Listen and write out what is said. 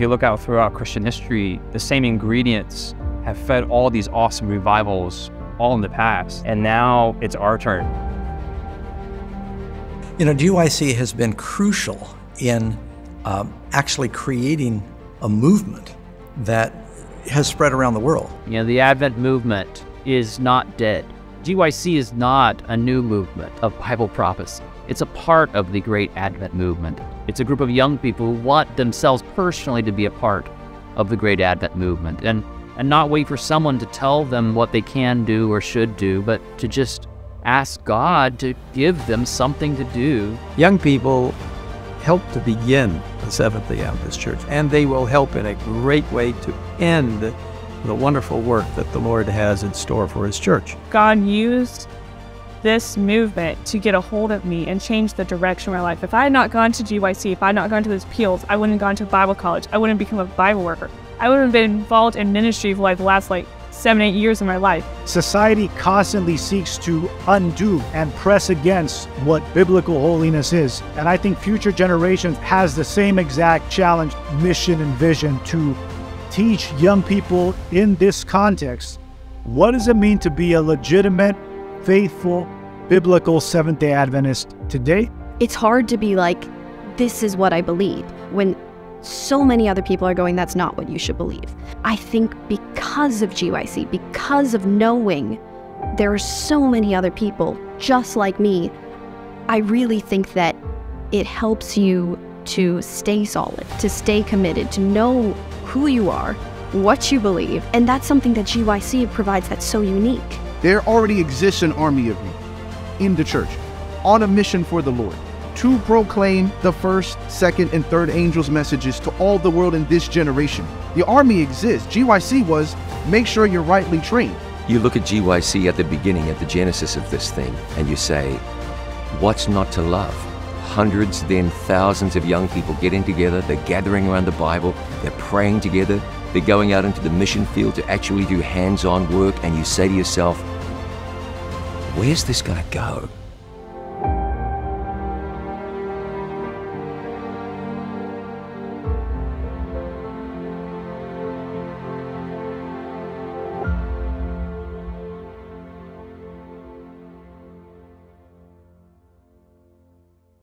If you look out throughout Christian history, the same ingredients have fed all these awesome revivals all in the past. And now it's our turn. You know, GYC has been crucial in um, actually creating a movement that has spread around the world. You know, the Advent movement is not dead. GYC is not a new movement of Bible prophecy. It's a part of the great Advent movement. It's a group of young people who want themselves personally to be a part of the great Advent movement and, and not wait for someone to tell them what they can do or should do, but to just ask God to give them something to do. Young people help to begin the Seventh day Adventist Church, and they will help in a great way to end the wonderful work that the Lord has in store for His church. God used this movement to get a hold of me and change the direction of my life. If I had not gone to GYC, if I had not gone to those Peels, I wouldn't have gone to Bible college. I wouldn't have become a Bible worker. I wouldn't have been involved in ministry for like the last like seven, eight years of my life. Society constantly seeks to undo and press against what biblical holiness is. And I think future generations has the same exact challenge, mission, and vision to teach young people in this context what does it mean to be a legitimate, faithful, biblical Seventh day Adventist today? It's hard to be like, this is what I believe, when so many other people are going, that's not what you should believe. I think because of GYC, because of knowing there are so many other people just like me, I really think that it helps you to stay solid, to stay committed, to know who you are, what you believe, and that's something that GYC provides that's so unique. There already exists an army of me in the church on a mission for the Lord to proclaim the first, second, and third angels' messages to all the world in this generation. The army exists. GYC was make sure you're rightly trained. You look at GYC at the beginning, at the genesis of this thing, and you say, what's not to love? Hundreds, then thousands of young people getting together, they're gathering around the Bible, they're praying together, they're going out into the mission field to actually do hands on work, and you say to yourself, where's this to go?